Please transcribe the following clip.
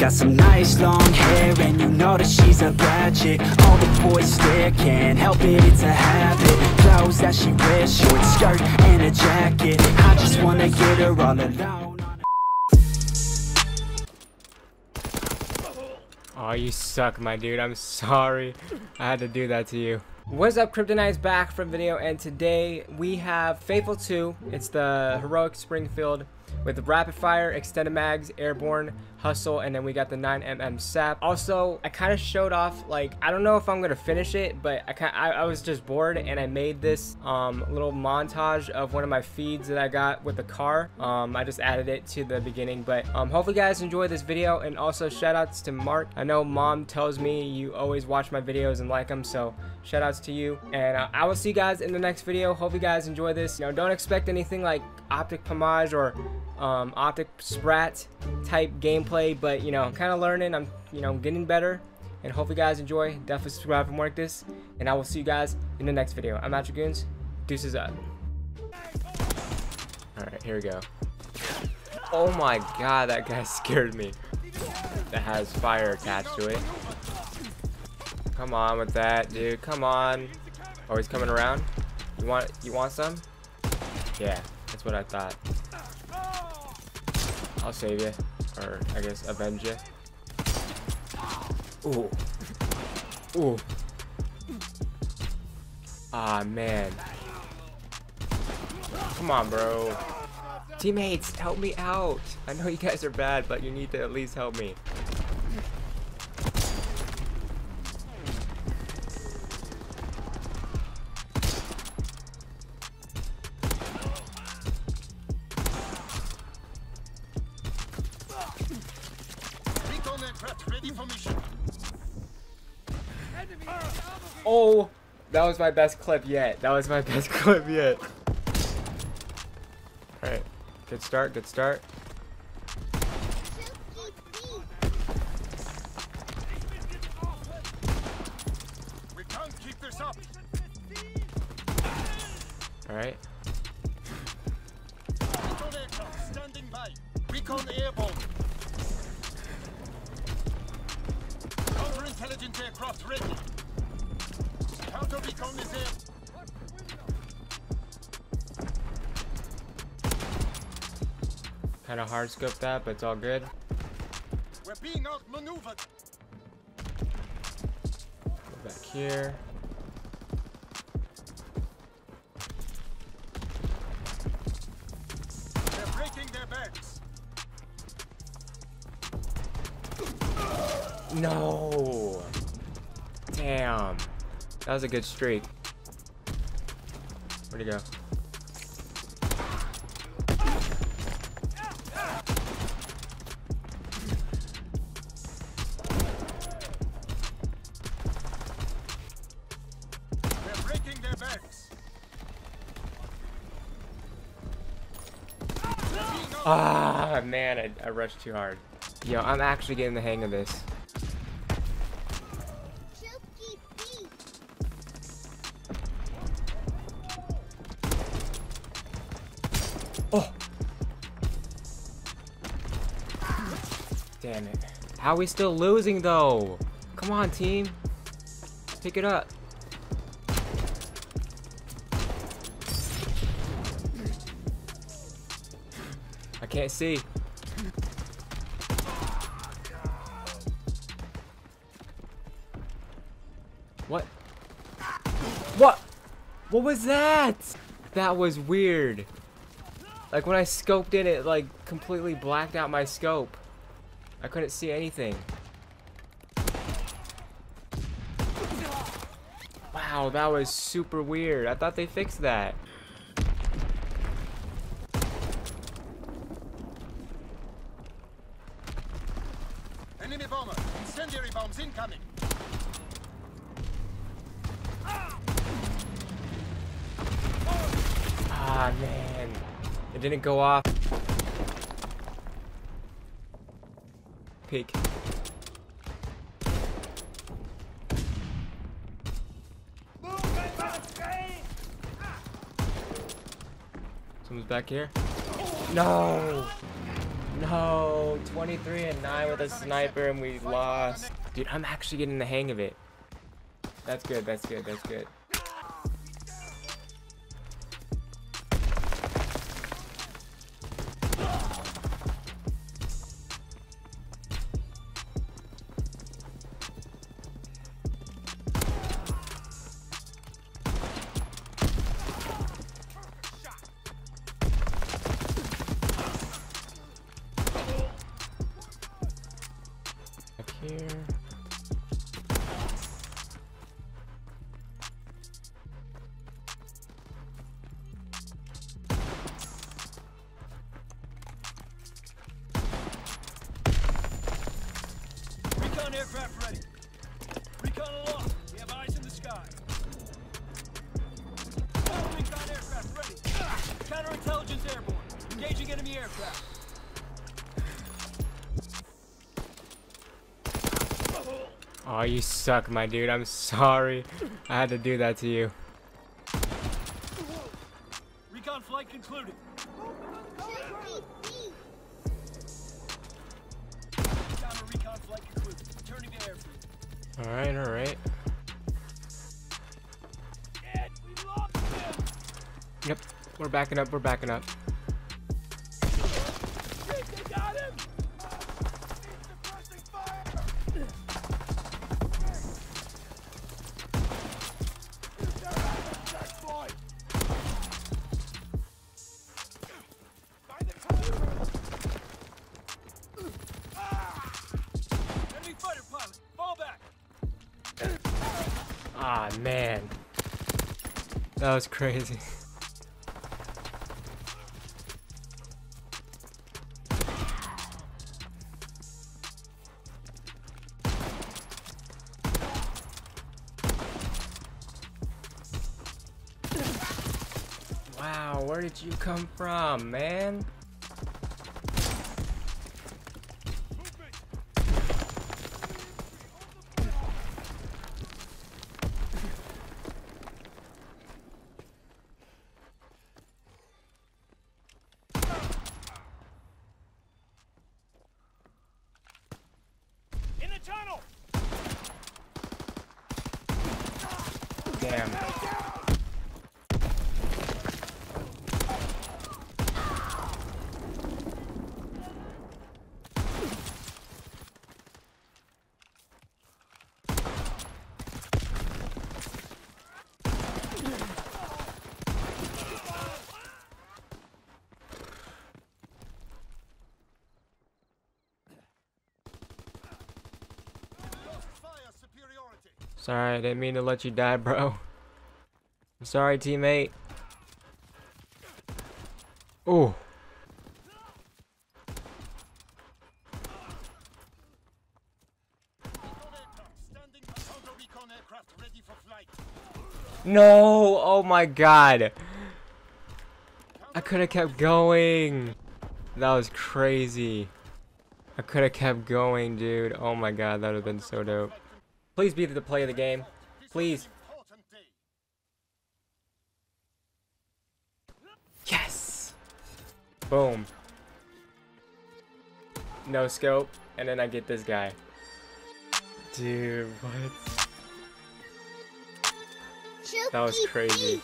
Got some nice long hair And you know that she's a bad chick All the boys stare, can't help it, it's a habit Clothes that she wears, short skirt and a jacket I just wanna get her all alone Oh, you suck, my dude. I'm sorry. I had to do that to you. What's up, Kryptonites? Back from video, and today we have Faithful 2. It's the Heroic Springfield with Rapid Fire, Extended Mags, Airborne, Hustle, and then we got the 9mm Sap. Also, I kind of showed off, like, I don't know if I'm going to finish it, but I, kinda, I, I was just bored, and I made this um, little montage of one of my feeds that I got with the car. Um, I just added it to the beginning, but um, hopefully you guys enjoy this video, and also shout outs to Mark. I know mom tells me you always watch my videos and like them, so shout outs to you, and uh, I will see you guys in the next video. Hope you guys enjoy this. You know, don't expect anything like OpTic Pamaj or um, optic sprat type gameplay, but you know, I'm kind of learning. I'm, you know, getting better, and hope you guys enjoy. Definitely subscribe for more like this, and I will see you guys in the next video. I'm Matt Goons. Deuces up. All right, here we go. Oh my god, that guy scared me. That has fire attached to it. Come on with that, dude. Come on. Oh, he's coming around. You want you want some? Yeah, that's what I thought. I'll save you. Or, I guess, avenge you. Ooh. Ooh. Ah, man. Come on, bro. Teammates, help me out. I know you guys are bad, but you need to at least help me. Oh, that was my best clip yet. That was my best clip yet. Alright, good start, good start. We can't keep this up. Alright. Recon aircraft standing by. Recon airborne. Counterintelligence aircraft ready. Recon is air. Kind of hard scope that, but it's all good. We're being outmaneuvered. Go back here. They're breaking their backs. No! Damn. That was a good streak. Where'd he go? They're breaking their backs. Ah, man, I, I rushed too hard. Yo, I'm actually getting the hang of this. Oh! Damn it. How are we still losing, though? Come on, team. Pick it up. I can't see. What? What? What was that? That was weird. Like when I scoped in, it like completely blacked out my scope. I couldn't see anything. Wow, that was super weird. I thought they fixed that. Enemy bomber. Incendiary bombs incoming. Ah, man. It didn't go off. Peek. Someone's back here. No. No. 23 and 9 with a sniper and we lost. Dude, I'm actually getting the hang of it. That's good, that's good, that's good. Recon aircraft ready. Recon aloft. We have eyes in the sky. Recon aircraft ready. Counterintelligence airborne. Engaging enemy aircraft. Oh, you suck, my dude. I'm sorry. I had to do that to you. Recon flight concluded. Alright, alright. Yep, we're backing up, we're backing up. Ah, man. That was crazy. Wow, where did you come from, man? In the tunnel. Damn. Lost fire superiority. Sorry, I didn't mean to let you die, bro. I'm sorry, teammate. Flight. No! Oh my god. I could have kept going. That was crazy. I could have kept going, dude. Oh my god, that would have been so dope. Please be the play of the game. Please. Yes! Boom. No scope, and then I get this guy. Dude, what? That was crazy.